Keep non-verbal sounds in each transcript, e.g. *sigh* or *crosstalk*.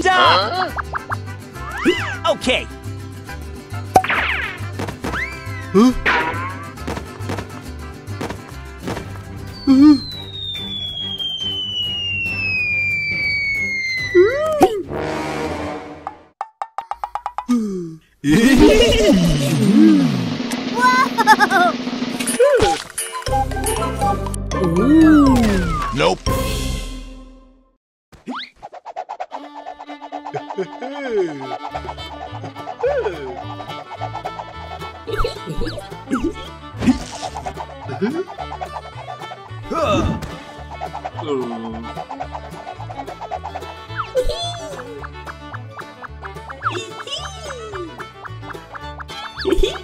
Stop! Okay. Nope. Mm-hmm.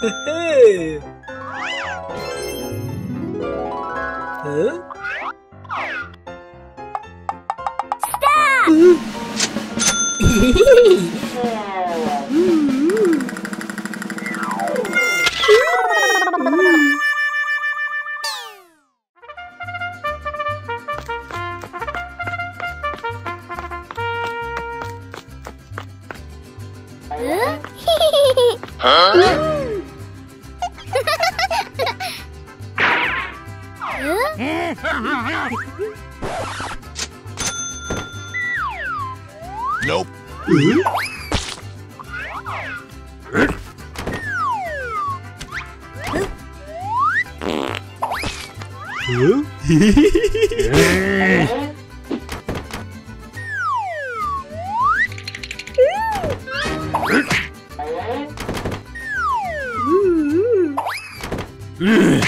嘿嘿。Üh!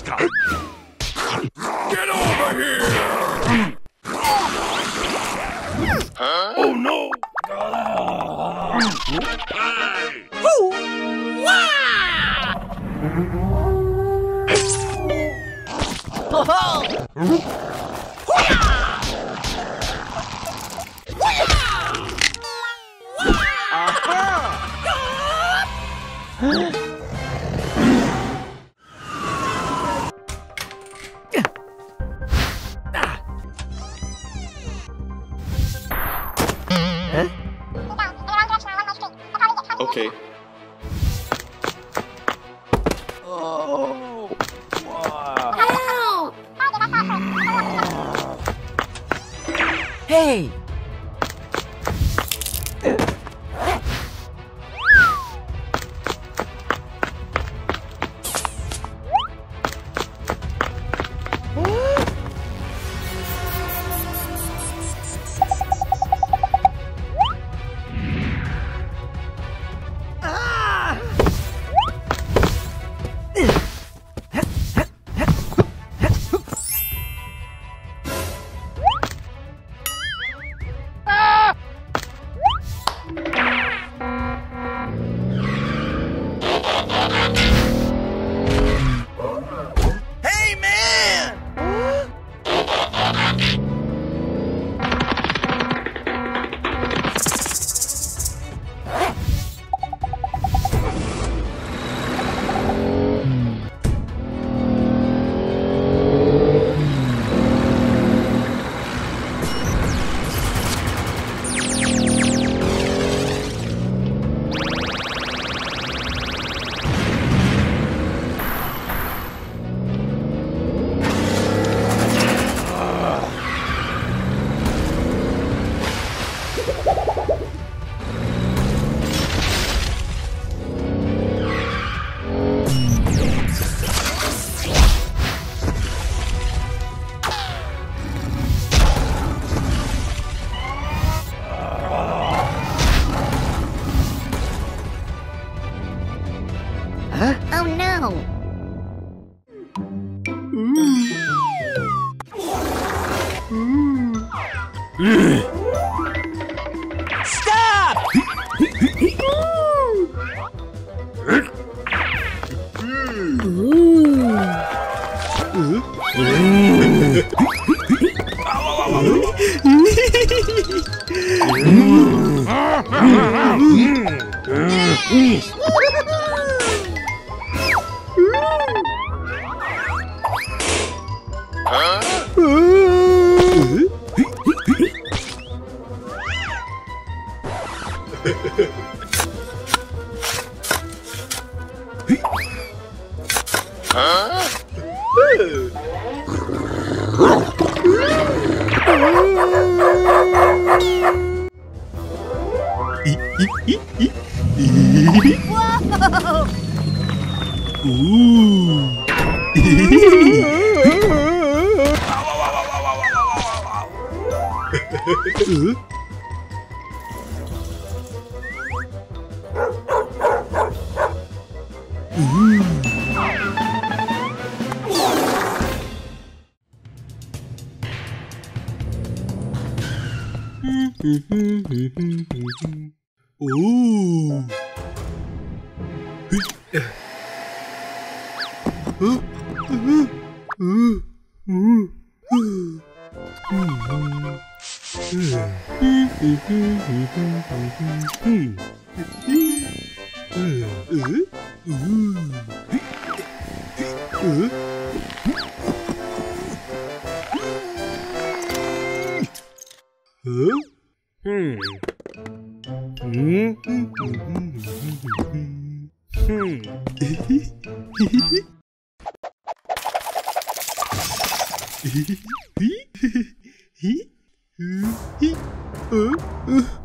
Get over here! Oh no! Hey! Okay. *laughs* Ooh. Huh? Hmm. Uh, uh.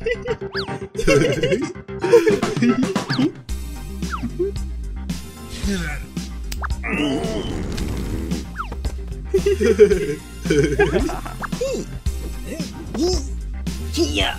いいいいいや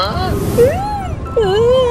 hả? Ừ.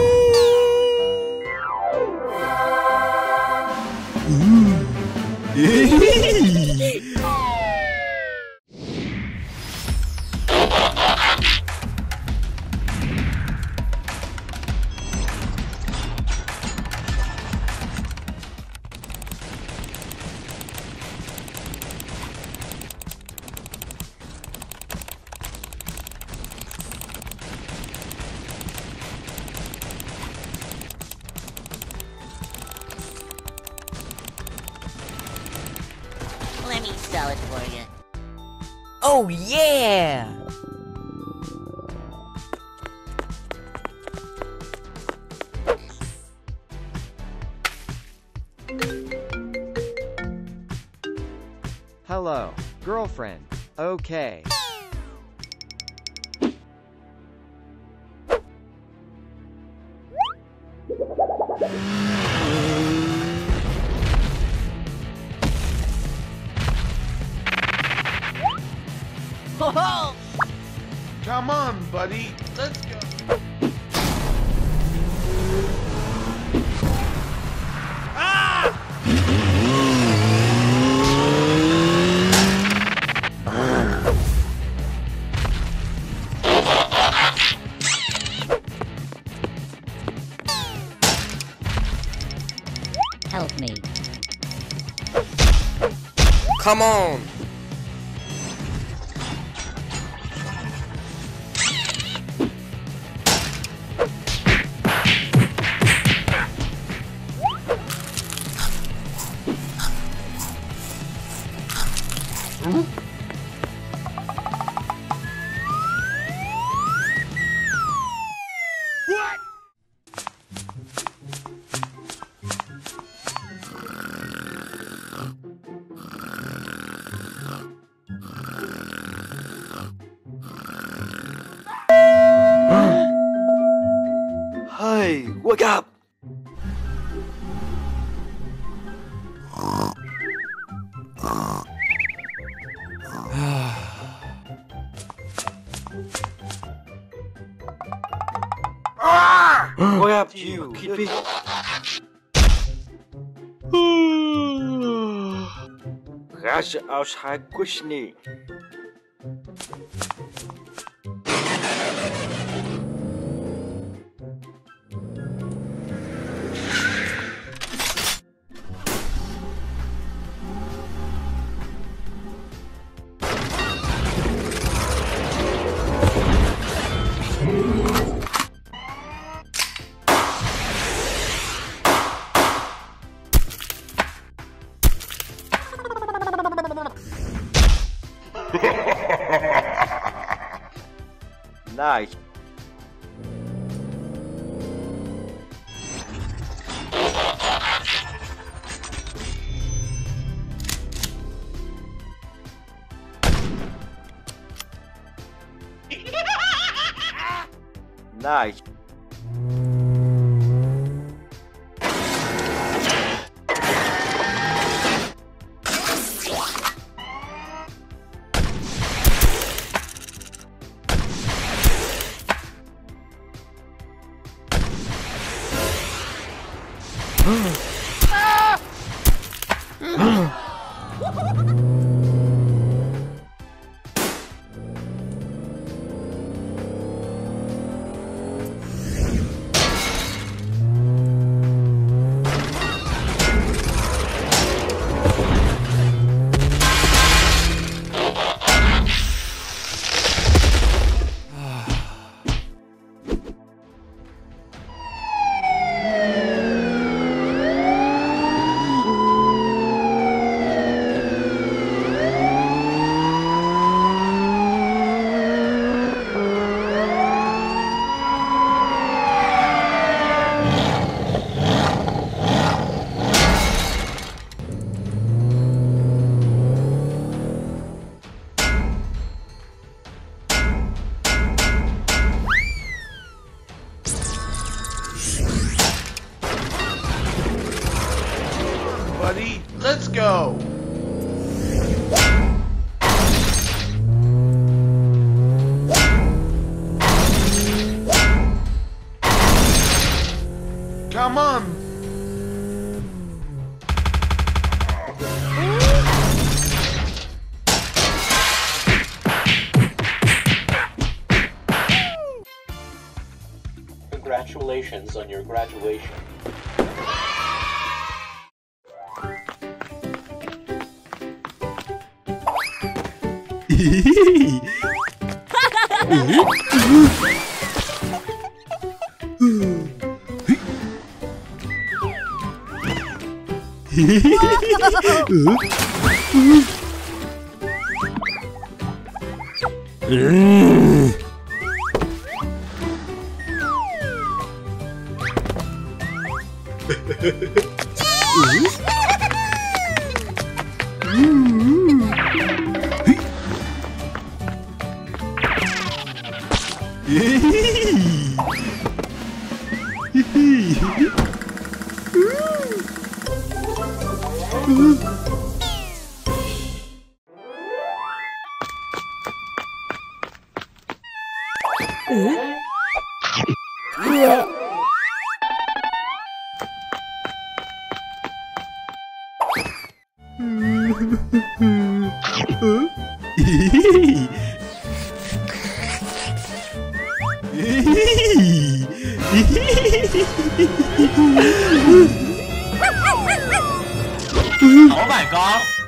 Okay. Come on, buddy. Let's go. Come on! Wake up! wake up, you! Rush outside questioning. Nice. night. Graduation. Oh *laughs* 太高。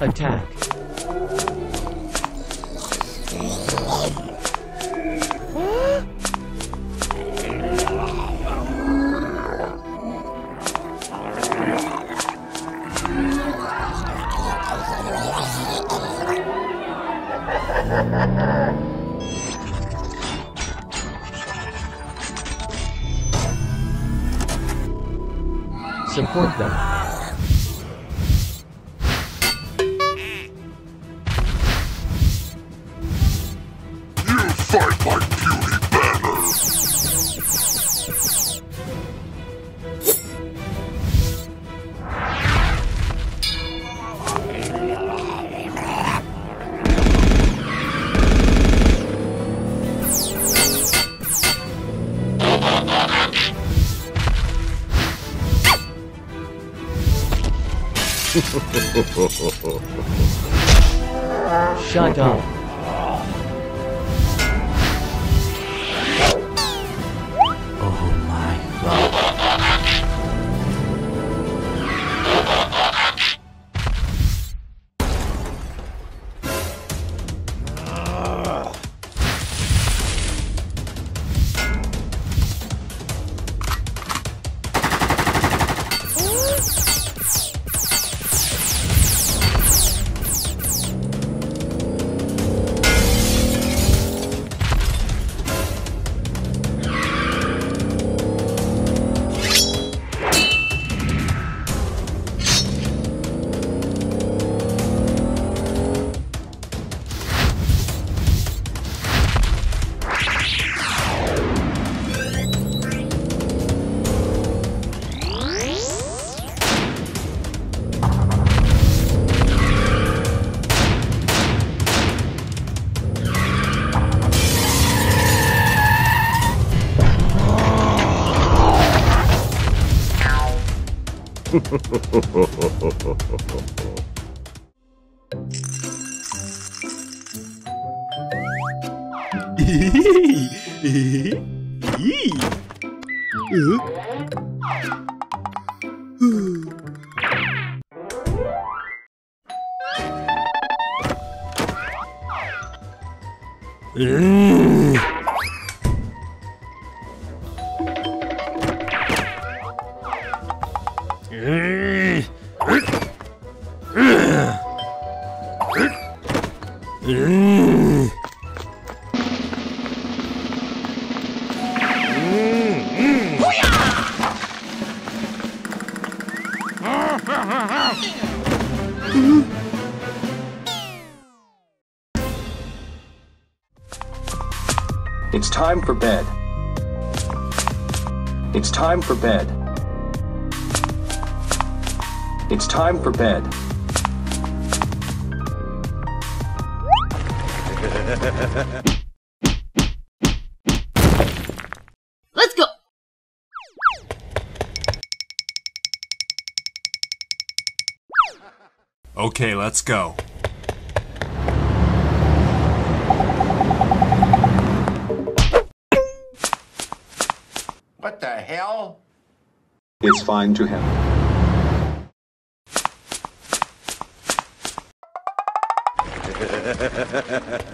Attack. こうじゃない Shut up. Mm-hmm. Bed. It's time for bed. It's time for bed. Let's go. Okay, let's go. It's fine to him. *laughs*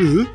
Ooh.